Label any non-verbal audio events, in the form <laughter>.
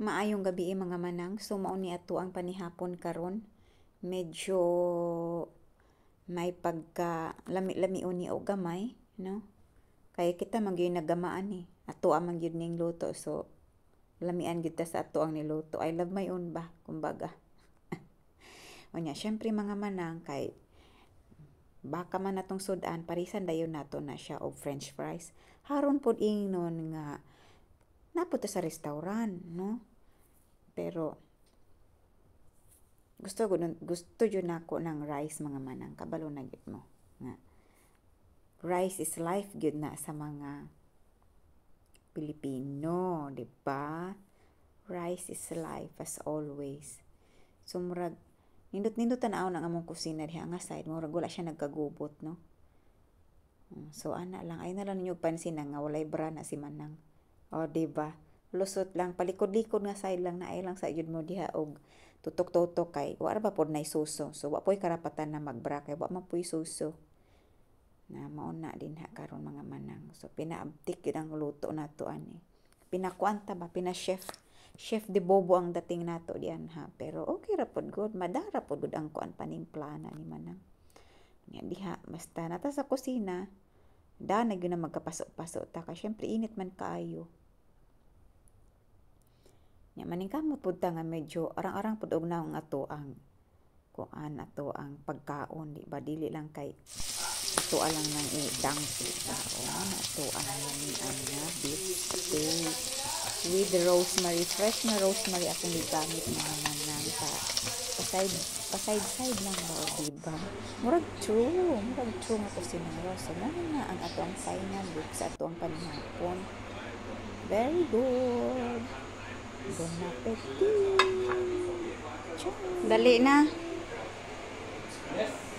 Maayong gabi mga manang. So mao ato ang panihapon karon. Medyo may pagka lami-lami uni o gamay, no? Kaya kita magyud nagamaan ni. Ato ang magyud ning luto. So lamian gyud ta sa ato ang niluto. I love my own ba, kumbaga. <laughs> Unya, syempre mga manang kay baka man natong sudan parisan dayon nato na siya og french fries. Haron pod ingnon nga napunta sa restaurant, no? Pero gusto ko gusto jud nako ng rice mga manang kabalo na gyud mo nga rice is life gyud na sa mga Pilipino, di ba? Rice is life as always. So murag nindot-nindot tanaw ng among kusina diha nga side murag wala siya nagkagubot, no? Hmm, so ana lang ay na lang ninyo pansin nga walay bra na si manang. O di ba? Lusot lang palikod-likod nga side lang na ay lang sa jud mo diha og tutok-tutok kay wa ra pod nay suso so wa poy karapatan na magbra kay wa man poy suso na mauna din ha karon mga manang. So pinaabtik gid ang luto nato ani. Pinakuanta ba? Pina chef chef de bobo ang dating nato diyan ha. Pero okay ra pod good madara pod good ang kuan panimplana ni manang. Nya diha basta nata sa kusina da na gyud na magkapaso-paso ta. Ka syempre init man kaayo Nya maning kamot pud nga medyo arang-arang pud og naong ato ang kuan ato ang pagkaon di ba? Dili lang kay ato lang nang i-dumpling kaon. Ato ang lamian nga beef steak with rosemary fresh na rosemary akong gigamit mga manang sa paside paside side lang ba di ba? Murag true murag true nga to sinara so mo na ang ato ang final look sa ato ang panihapon very good Bon appetit! Dali na! Yes!